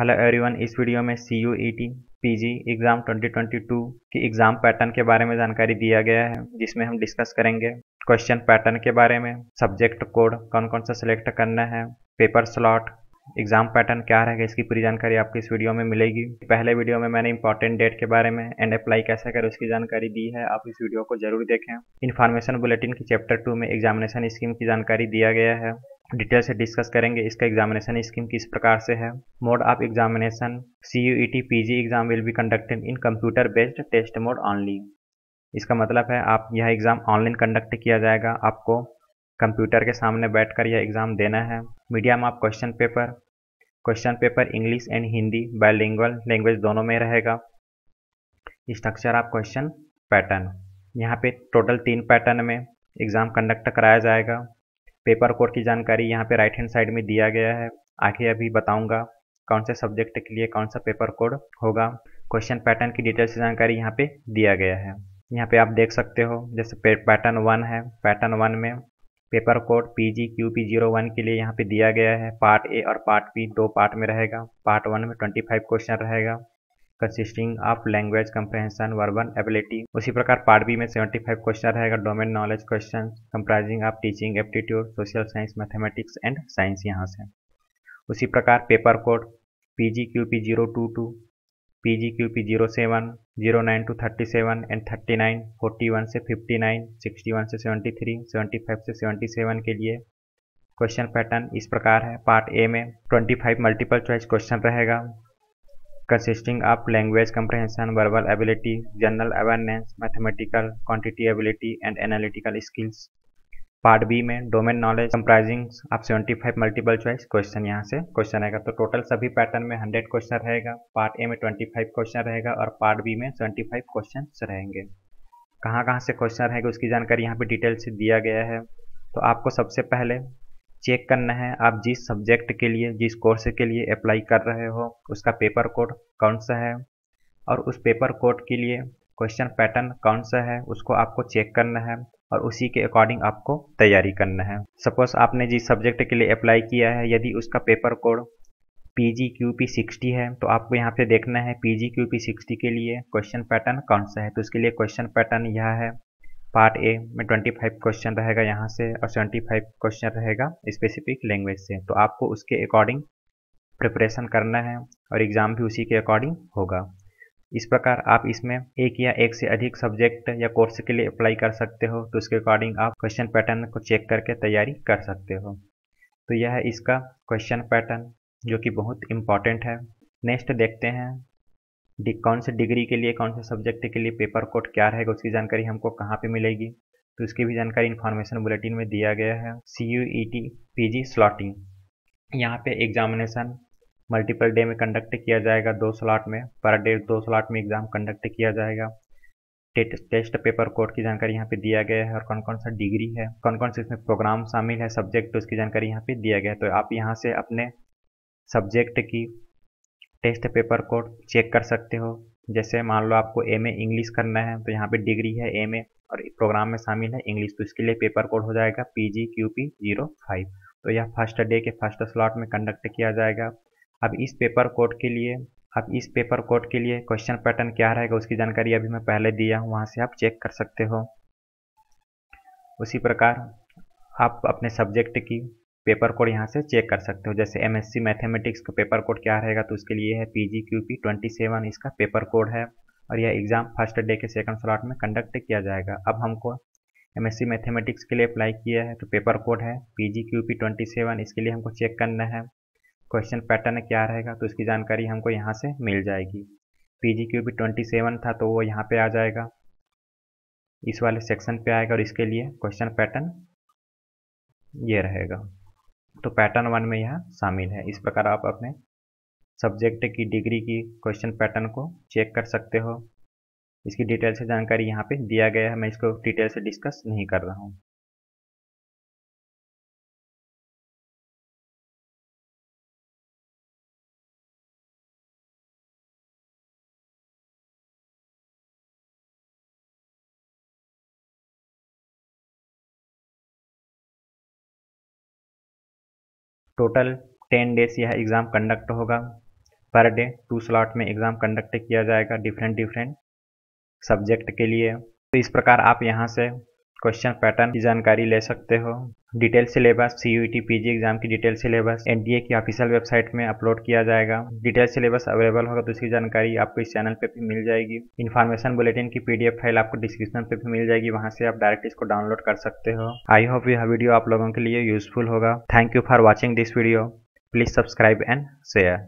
Hello everyone इस video में C U E T P G exam 2022 की exam pattern के बारे में जानकारी दिया गया है, जिसमें हम डिस्कस करेंगे क्वेश्चन पैटर्न के बारे में सब्जेक्ट कोड कौन कौन सा सिलेक्ट करना है पेपर स्लॉट एग्ज़ाम पैटर्न क्या रहेगा, इसकी पूरी जानकारी आपको इस वीडियो में मिलेगी। पहले वीडियो में मैंने इंपॉर्टेंट डेट के बारे में एंड अप्लाई कैसे करें उसकी जानकारी दी है, आप इस वीडियो को ज़रूर देखें। इन्फॉर्मेशन बुलेटिन की चैप्टर टू में एग्जामिनेशन स्कीम की जानकारी दिया गया है। डिटेल से डिस्कस करेंगे इसका एग्जामिनेशन स्कीम किस प्रकार से है। Mode of examination C U E T P G exam will be conducted in computer based test mode only इसका मतलब है आप, यह एग्ज़ाम ऑनलाइन कंडक्ट किया जाएगा। आपको कंप्यूटर के सामने बैठकर यह एग्ज़ाम देना है। Medium of question paper question paper English and Hindi bilingual language दोनों में रहेगा। स्ट्रक्चर ऑफ़ क्वेश्चन पैटर्न यहाँ पे टोटल तीन पैटर्न में एग्ज़ाम कंडक्ट कराया जाएगा। पेपर कोड की जानकारी यहाँ पे राइट हैंड साइड में दिया गया है। आगे अभी बताऊँगा कौन से सब्जेक्ट के लिए कौन सा पेपर कोड होगा। क्वेश्चन पैटर्न की डिटेल्स जानकारी यहाँ पे दिया गया है। यहाँ पे आप देख सकते हो, जैसे पैटर्न वन है। पैटर्न वन में paper code P G Q P zero one के लिए यहाँ पे दिया गया है। पार्ट ए और पार्ट बी दो पार्ट में रहेगा। पार्ट वन में ट्वेंटी फाइव क्वेश्चन रहेगा। Consisting of language comprehension verbal ability उसी प्रकार पार्ट बी में 75 क्वेश्चन रहेगा domain knowledge question comprising of teaching aptitude social science mathematics and science यहाँ से। उसी प्रकार paper code P G Q P zero two to P G Q P zero seven zero nine to thirty seven and thirty nine forty one से fifty nine sixty one से seventy three seventy five से seventy seven के लिए। Question pattern इस प्रकार है। Part A में twenty five multiple choice question रहेगा। Consisting of language comprehension, verbal ability, general awareness, mathematical, quantity ability and analytical skills. Part B में domain knowledge comprising of 75 multiple choice question यहाँ से question रहेगा तो total सभी pattern में 100 question रहेगा। Part A में 25 क्वेश्चन रहेगा और पार्ट बी में 75 क्वेश्चन रहेंगे। कहाँ कहाँ से क्वेश्चन रहेगा उसकी जानकारी यहाँ पे डिटेल से दिया गया है। तो आपको सबसे पहले चेक करना है आप जिस सब्जेक्ट के लिए, जिस कोर्स के लिए अप्लाई कर रहे हो, उसका पेपर कोड कौन सा है? और उस पेपर कोड के लिए क्वेश्चन पैटर्न कौन सा है, उसको आपको चेक करना है और उसी के अकॉर्डिंग आपको तैयारी करना है। सपोज़ आपने जिस सब्जेक्ट के लिए अप्लाई किया है, यदि उसका paper code P G Q P sixty है तो आपको यहाँ पे देखना है P G Q P sixty के लिए क्वेश्चन पैटर्न कौन सा है? तो उसके लिए क्वेश्चन पैटर्न यह है। पार्ट ए में 25 क्वेश्चन रहेगा यहाँ से और 75 क्वेश्चन रहेगा स्पेसिफिक लैंग्वेज से। तो आपको उसके अकॉर्डिंग प्रिपरेशन करना है और एग्ज़ाम भी उसी के अकॉर्डिंग होगा। इस प्रकार आप इसमें एक या एक से अधिक सब्जेक्ट या कोर्स के लिए अप्लाई कर सकते हो तो उसके अकॉर्डिंग आप क्वेश्चन पैटर्न को चेक करके तैयारी कर सकते हो। तो यह है इसका क्वेश्चन पैटर्न जो कि बहुत इंपॉर्टेंट है। नेक्स्ट देखते हैं कौन से डिग्री के लिए, कौन से सब्जेक्ट के लिए पेपर कोड क्या रहेगा, उसकी जानकारी हमको कहाँ पे मिलेगी? तो इसकी भी जानकारी इन्फॉर्मेशन बुलेटिन में दिया गया है। C U E T P G slotting यहाँ पे एग्जामिनेशन मल्टीपल डे में कंडक्ट किया जाएगा, दो स्लॉट में पर डे दो स्लॉट में एग्ज़ाम कंडक्ट किया जाएगा। टेस्ट पेपर कोड की जानकारी यहाँ पे दिया गया है और कौन कौन सा डिग्री है कौन कौन से इसमें प्रोग्राम शामिल है सब्जेक्ट उसकी जानकारी यहाँ पे दिया गया है। तो आप यहाँ से अपने सब्जेक्ट की टेस्ट पेपर कोड चेक कर सकते हो। जैसे मान लो आपको एम ए इंग्लिश करना है तो यहाँ पे डिग्री है एम ए और प्रोग्राम में शामिल है इंग्लिश तो इसके लिए पेपर कोड हो जाएगा P G Q P zero five तो यह फ़र्स्ट डे के फ़र्स्ट स्लॉट में कंडक्ट किया जाएगा। अब इस पेपर कोड के लिए, अब इस पेपर कोड के लिए क्वेश्चन पैटर्न क्या रहेगा, उसकी जानकारी अभी मैं पहले दिया हूँ, वहाँ से आप चेक कर सकते हो। उसी प्रकार आप अपने सब्जेक्ट की पेपर कोड यहाँ से चेक कर सकते हो। जैसे एम एस सी मैथमेटिक्स का पेपर कोड क्या रहेगा तो उसके लिए है P G Q P twenty seven इसका पेपर कोड है और यह एग्ज़ाम फ़र्स्ट डे के सेकंड स्लॉट में कंडक्ट किया जाएगा। अब हमको एम एस सी मैथमेटिक्स के लिए अप्लाई किया है तो पेपर कोड है P G Q P twenty seven इसके लिए हमको चेक करना है। क्वेश्चन पैटर्न क्या रहेगा तो इसकी जानकारी हमको यहाँ से मिल जाएगी। P G Q P twenty seven था तो वो यहाँ पे आ जाएगा। इस वाले सेक्शन पे आएगा और इसके लिए क्वेश्चन पैटर्न ये रहेगा। तो पैटर्न वन में यह शामिल है। इस प्रकार आप अपने सब्जेक्ट की डिग्री की क्वेश्चन पैटर्न को चेक कर सकते हो। इसकी डिटेल से जानकारी यहाँ पे दिया गया है। मैं इसको डिटेल से डिस्कस नहीं कर रहा हूँ। टोटल टेन डेज़ यह एग्ज़ाम कंडक्ट होगा। पर डे टू स्लॉट में एग्ज़ाम कंडक्ट किया जाएगा डिफरेंट डिफरेंट सब्जेक्ट के लिए। तो इस प्रकार आप यहाँ से क्वेश्चन पैटर्न की जानकारी ले सकते हो। Detail syllabus C U T P exam की डिटेल सिलेबस एनडीए की ऑफिशियल वेबसाइट में अपलोड किया जाएगा। डिटेल सिलेबस अवेलेबल होगा तो उसकी जानकारी आपको इस चैनल पे भी मिल जाएगी। इन्फॉर्मेशन बुलेटिन की पीडीएफ फ़ाइल आपको डिस्क्रिप्शन पे भी मिल जाएगी। वहाँ से आप डायरेक्ट इसको डाउनलोड कर सकते हो। आई होप यह वीडियो आप लोगों के लिए यूजफुल होगा। Thank you for watching this video please subscribe and share